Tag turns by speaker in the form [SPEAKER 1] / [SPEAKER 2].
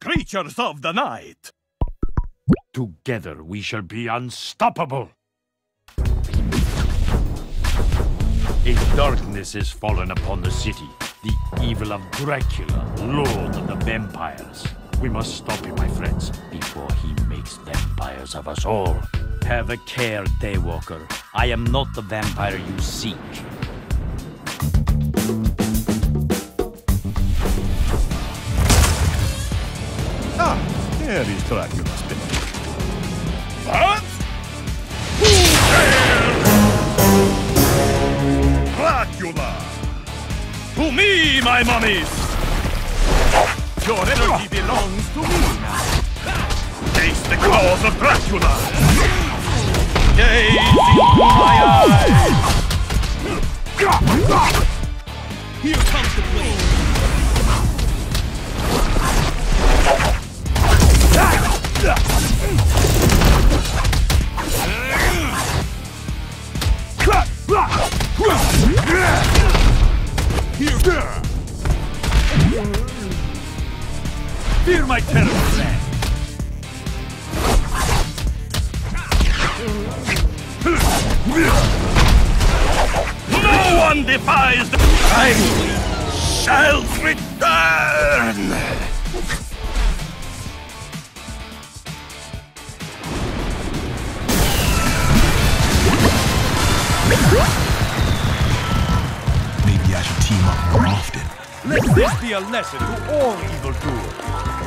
[SPEAKER 1] Creatures of the night!
[SPEAKER 2] Together we shall be unstoppable! A darkness has fallen upon the city. The evil of Dracula, Lord of the Vampires. We must stop him, my friends, before he makes vampires of us all. Have a care, Daywalker. I am not the vampire you seek.
[SPEAKER 1] Here is Dracula's bit. What? Dracula! To me, my mummies! Your energy belongs to me now. Face the claws of Dracula! Gaze into my eyes! Here comes the blade! Fear my terrible plan! No one defies the... I shall return!
[SPEAKER 3] Team up often.
[SPEAKER 1] Let this be a lesson to all evildoers.